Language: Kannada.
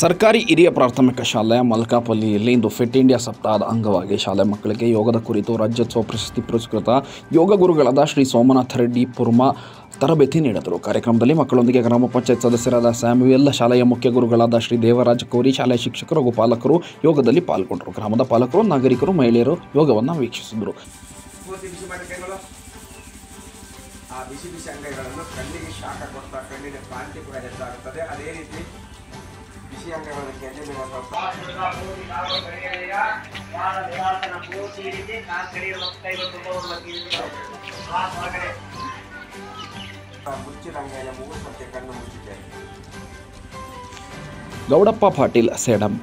ಸರ್ಕಾರಿ ಹಿರಿಯ ಪ್ರಾಥಮಿಕ ಶಾಲೆ ಮಲ್ಕಾಪಲ್ಲಿಯಲ್ಲಿ ಇಂದು ಫಿಟ್ ಇಂಡಿಯಾ ಸಪ್ತಾಹದ ಅಂಗವಾಗಿ ಶಾಲೆ ಮಕ್ಕಳಿಗೆ ಯೋಗದ ಕುರಿತು ರಾಜ್ಯೋತ್ಸವ ಪ್ರಶಸ್ತಿ ಪುರಸ್ಕೃತ ಯೋಗ ಗುರುಗಳಾದ ಶ್ರೀ ಸೋಮನಾಥ ರೆಡ್ಡಿ ಪುರ್ಮಾ ತರಬೇತಿ ನೀಡಿದರು. ಕಾರ್ಯಕ್ರಮದಲ್ಲಿ ಮಕ್ಕಳೊಂದಿಗೆ ಗ್ರಾಮ ಪಂಚಾಯತ್ ಸದಸ್ಯರಾದ ಸ್ಯಾಮ್ಯುಯಲ್ ಶಾಲೆಯ ಮುಖ್ಯ ಗುರುಗಳಾದ ಶ್ರೀ ದೇವರಾಜ ಕೋರಿ, ಶಾಲೆಯ ಶಿಕ್ಷಕರು ಹಾಗೂ ಪಾಲಕರು ಯೋಗದಲ್ಲಿ ಪಾಲ್ಗೊಂಡರು. ಗ್ರಾಮದ ಪಾಲಕರು, ನಾಗರಿಕರು, ಮಹಿಳೆಯರು ಯೋಗವನ್ನು ವೀಕ್ಷಿಸಿದರು. ಬಿಸಿ ಬಿಸಿ ಅಂಗೈಗಳನ್ನು ಕಣ್ಣಿಗೆ ಶಾಖ ಕೊಡ್ತಾ ಕಣ್ಣಿನ ಕಾಂತಿ ಕೂಡ ಹೆಚ್ಚಾಗುತ್ತದೆ. ಅದೇ ರೀತಿ ಬಿಸಿ ಅಂಗೈಗಳನ್ನು ಕೆನ್ನೆ ಮೇಲೆ ಸ್ವಲ್ಪ ಮುಚ್ಚಿದ ಅಂಗೈನ ಮೂಗು ಮತ್ತೆ ಕಣ್ಣು ಮುಚ್ಚಿದೆ ಗೌಡಪ್ಪ ಪಾಟೀಲ್ ಸೇಡಂ.